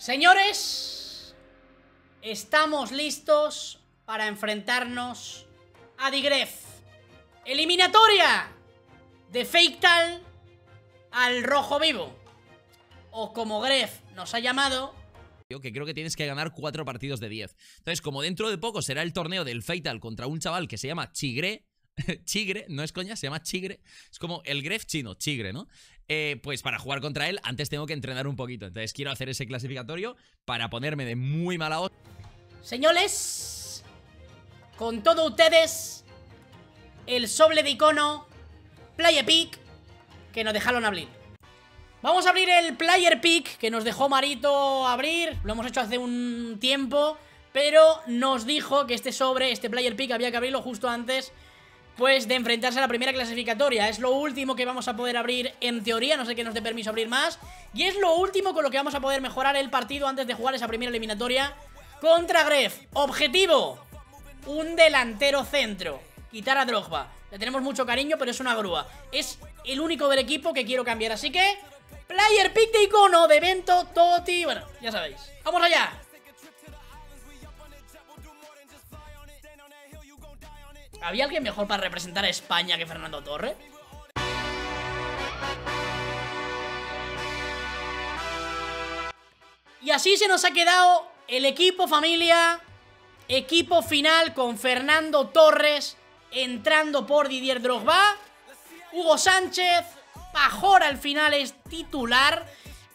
Señores, estamos listos para enfrentarnos a Digref. Eliminatoria de Fake Tal al Rojo Vivo. O como Gref nos ha llamado, que creo que tienes que ganar 4 partidos de 10. Entonces, como dentro de poco será el torneo del Fatal contra un chaval que se llama Chigre, Chigre, no es coña, se llama Chigre, es como el Gref chino, Chigre, ¿no? Eh, pues para jugar contra él, antes tengo que entrenar un poquito. Entonces quiero hacer ese clasificatorio para ponerme de muy mala hora. Señores, con todo ustedes, el soble de icono Player Pick que nos dejaron abrir. Vamos a abrir el Player Pick que nos dejó Marito abrir. Lo hemos hecho hace un tiempo, pero nos dijo que este sobre, este Player Pick, había que abrirlo justo antes pues de enfrentarse a la primera clasificatoria. Es lo último que vamos a poder abrir en teoría, no sé que nos dé permiso abrir más. Y es lo último con lo que vamos a poder mejorar el partido antes de jugar esa primera eliminatoria contra Gref. Objetivo, un delantero centro. Quitar a Drogba. Le tenemos mucho cariño, pero es una grúa. Es el único del equipo que quiero cambiar, así que... Player pick de icono de evento Toti... Bueno, ya sabéis. ¡Vamos allá! ¿Había alguien mejor para representar a España que Fernando Torre? Y así se nos ha quedado el equipo familia, equipo final con Fernando Torres entrando por Didier Drogba, Hugo Sánchez, Pajor al final es titular.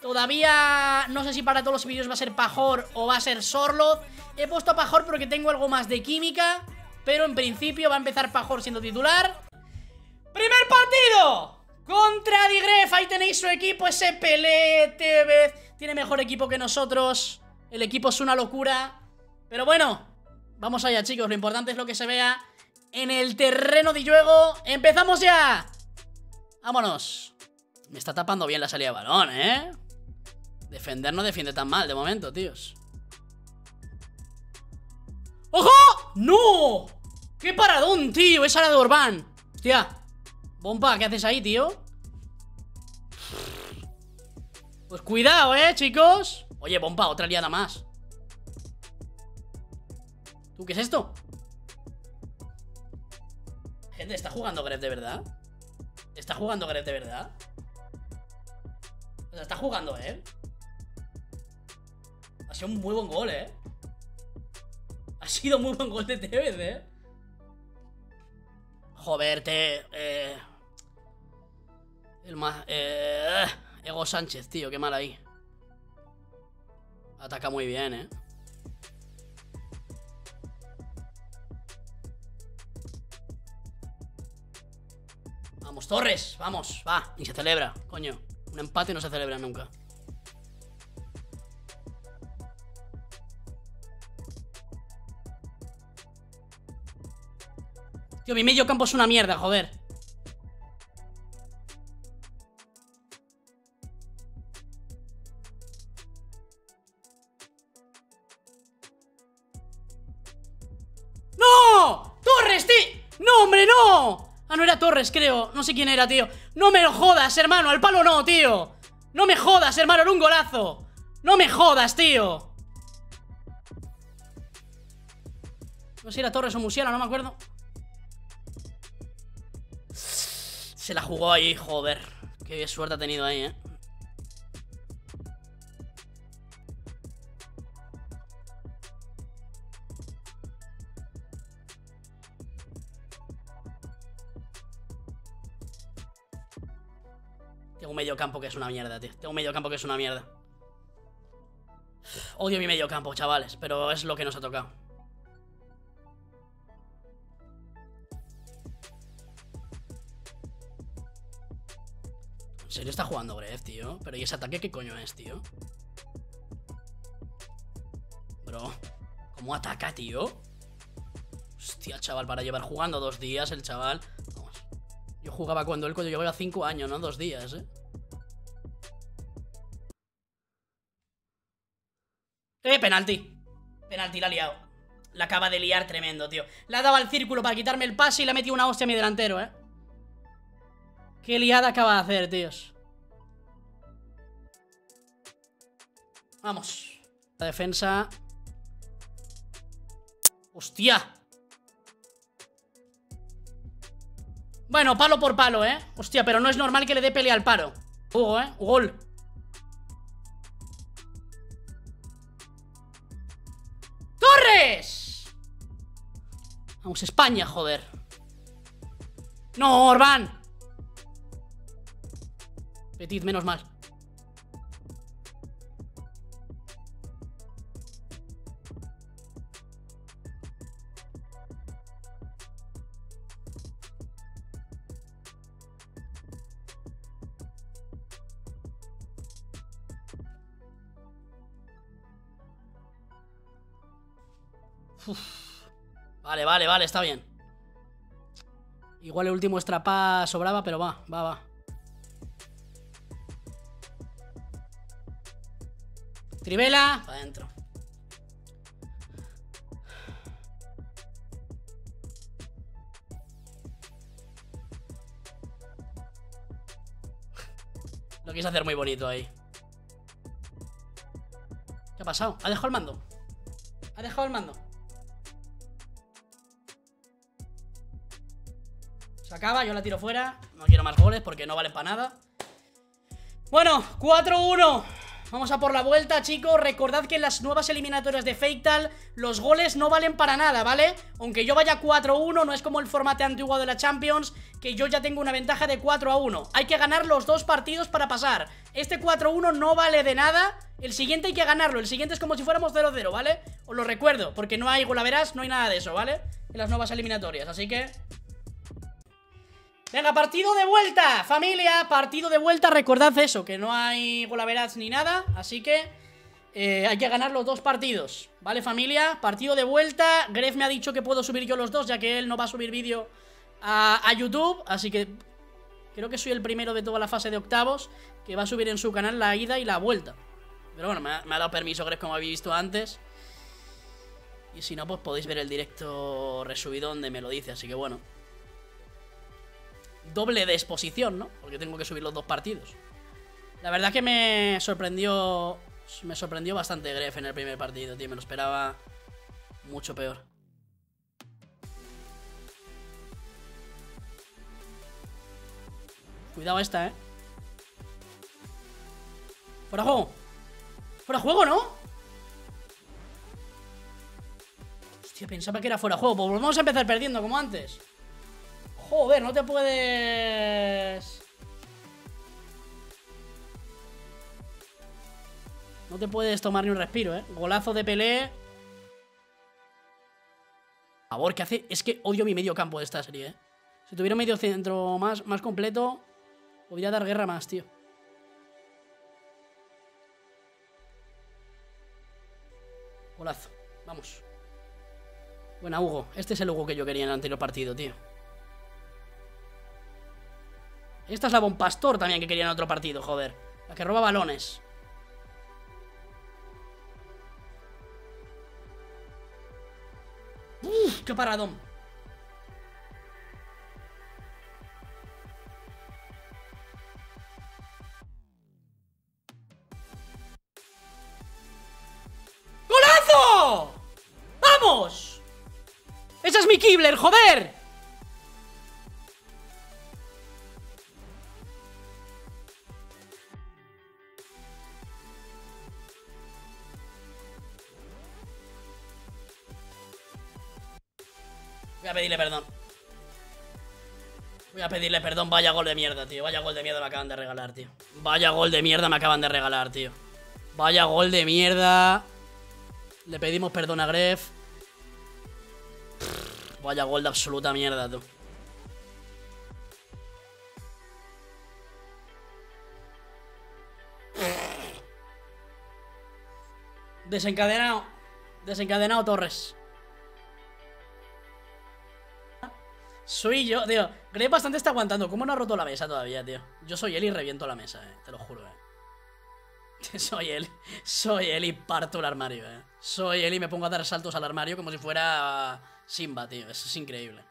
Todavía no sé si para todos los vídeos va a ser Pajor o va a ser Sorloth. He puesto a Pajor porque tengo algo más de química. Pero en principio va a empezar Pajor siendo titular. ¡Primer partido! Contra Digref, ahí tenéis su equipo, ese Pelé, Tevez. Tiene mejor equipo que nosotros. El equipo es una locura. Pero bueno, vamos allá chicos. Lo importante es lo que se vea en el terreno de juego. ¡Empezamos ya! Vámonos. Me está tapando bien la salida de balón, ¿eh? Defender no defiende tan mal de momento, tíos. ¡Ojo! ¡No! ¡Qué paradón, tío! Esa era de Orbán Hostia Bomba, ¿qué haces ahí, tío? Pues cuidado, ¿eh, chicos? Oye, Bomba, otra liada más ¿Tú qué es esto? Gente, ¿está jugando Gref de verdad? ¿Está jugando Gref de verdad? Está jugando, ¿eh? Ha sido un muy buen gol, ¿eh? Ha sido muy buen gol de Tevez, ¿eh? Joder, te... Eh, el más... Eh, Ego Sánchez, tío, qué mal ahí. Ataca muy bien, ¿eh? Vamos, Torres, vamos, va, ni se celebra, coño. Un empate no se celebra nunca. Tío, mi medio campo es una mierda, joder. ¡No! ¡Torres, tío! ¡No, hombre, no! Ah, no era Torres, creo. No sé quién era, tío. No me lo jodas, hermano. Al palo no, tío. No me jodas, hermano. Era un golazo. No me jodas, tío. No sé si era Torres o Musiala, no me acuerdo. Se la jugó ahí, joder. Qué suerte ha tenido ahí, eh. Tengo un medio campo que es una mierda, tío. Tengo un medio campo que es una mierda. Odio mi medio campo, chavales, pero es lo que nos ha tocado. ¿En serio está jugando Gref, tío? Pero ¿y ese ataque qué coño es, tío? Bro, ¿cómo ataca, tío? Hostia, chaval, para llevar jugando dos días el chaval Vamos Yo jugaba cuando él cuando yo a cinco años, ¿no? Dos días, ¿eh? Eh, penalti Penalti, la ha liado La acaba de liar tremendo, tío Le ha dado al círculo para quitarme el pase y le ha metido una hostia a mi delantero, ¿eh? Qué liada acaba de hacer, tíos. Vamos. La defensa. ¡Hostia! Bueno, palo por palo, ¿eh? Hostia, pero no es normal que le dé pelea al paro. Hugo, ¿eh? Gol. ¡Torres! Vamos, España, joder. No, Orbán. Petit, menos mal. Vale, vale, vale, está bien. Igual el último estrapa sobraba, pero va, va, va. Trivela, adentro. Lo quise hacer muy bonito ahí. ¿Qué ha pasado? ¿Ha dejado el mando? ¿Ha dejado el mando? Se acaba, yo la tiro fuera. No quiero más goles porque no valen para nada. Bueno, 4-1. Vamos a por la vuelta, chicos. Recordad que en las nuevas eliminatorias de Fatal los goles no valen para nada, ¿vale? Aunque yo vaya 4-1, no es como el formato antiguo de la Champions, que yo ya tengo una ventaja de 4-1. Hay que ganar los dos partidos para pasar. Este 4-1 no vale de nada. El siguiente hay que ganarlo. El siguiente es como si fuéramos 0-0, ¿vale? Os lo recuerdo, porque no hay golaveras, no hay nada de eso, ¿vale? En las nuevas eliminatorias, así que Venga, partido de vuelta, familia Partido de vuelta, recordad eso Que no hay golaveras ni nada Así que eh, hay que ganar los dos partidos ¿Vale, familia? Partido de vuelta Gref me ha dicho que puedo subir yo los dos Ya que él no va a subir vídeo a, YouTube Así que creo que soy el primero de toda la fase de octavos Que va a subir en su canal la ida y la vuelta. Pero bueno, me ha, me ha dado permiso Gref como habéis visto antes. Y si no, pues podéis ver el directo resubido donde me lo dice Así que bueno doble de exposición, ¿no? Porque tengo que subir los dos partidos. La verdad que me sorprendió. Me sorprendió bastante Gref en el primer partido, tío. Me lo esperaba mucho peor. Cuidado esta, ¿eh? ¡Fuera juego! ¡Fuera juego, ¿no? Hostia, pensaba que era fuera juego. Pues volvemos a empezar perdiendo como antes. Joder, no te puedes... No te puedes tomar ni un respiro, ¿eh? Golazo de Pelé. Por favor, ¿qué hace? Es que odio mi medio campo de esta serie, ¿eh? Si tuviera un medio centro más, más completo, podría dar guerra más, tío. Golazo. Vamos. Buena, Hugo. Este es el Hugo que yo quería en el anterior partido, tío. Esta es la Pastor también que quería en otro partido, joder. La que roba balones. Uf, qué paradón. ¡Golazo! ¡Vamos! ¡Esa es mi Kibler, joder! Voy a pedirle perdón. Voy a pedirle perdón. Vaya gol de mierda, tío. Vaya gol de mierda me acaban de regalar, tío. Vaya gol de mierda me acaban de regalar, tío. Vaya gol de mierda. Le pedimos perdón a Gref. Vaya gol de absoluta mierda, tú. Desencadenado. Desencadenado Torres. Soy yo, tío. Grey bastante está aguantando. ¿Cómo no ha roto la mesa todavía, tío? Yo soy él y reviento la mesa, eh. Te lo juro, eh. Soy él. Soy él y parto el armario, eh. Soy él y me pongo a dar saltos al armario como si fuera Simba, tío. Eso es increíble.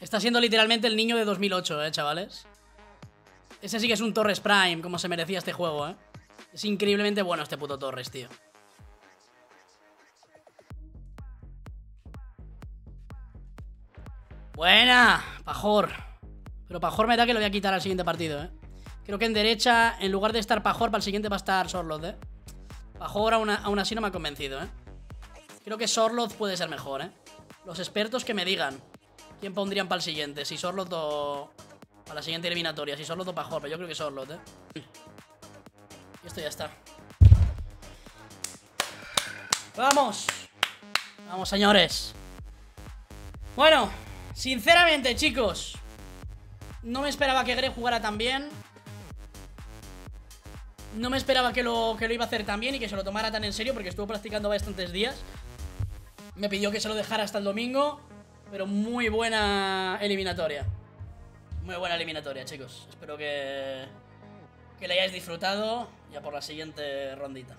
Está siendo literalmente el niño de 2008, eh, chavales. Ese sí que es un Torres Prime, como se merecía este juego, eh. Es increíblemente bueno este puto Torres, tío. Buena, Pajor. Pero Pajor me da que lo voy a quitar al siguiente partido, eh. Creo que en derecha, en lugar de estar Pajor, para el siguiente va a estar Sorloth, eh. Pajor aún, así no me ha convencido, eh. Creo que Sorloth puede ser mejor, eh. Los expertos que me digan quién pondrían para el siguiente. Si Sorloth o... Para la siguiente eliminatoria. Si Sorloth o Pajor. Pero yo creo que Sorloth, eh. Y esto ya está. ¡Vamos! Vamos, señores. Bueno, sinceramente, chicos. No me esperaba que Greg jugara tan bien. No me esperaba que lo, que lo iba a hacer tan bien y que se lo tomara tan en serio porque estuvo practicando bastantes días. Me pidió que se lo dejara hasta el domingo. Pero muy buena eliminatoria. Muy buena eliminatoria, chicos. Espero que, que la hayáis disfrutado. Ya por la siguiente rondita.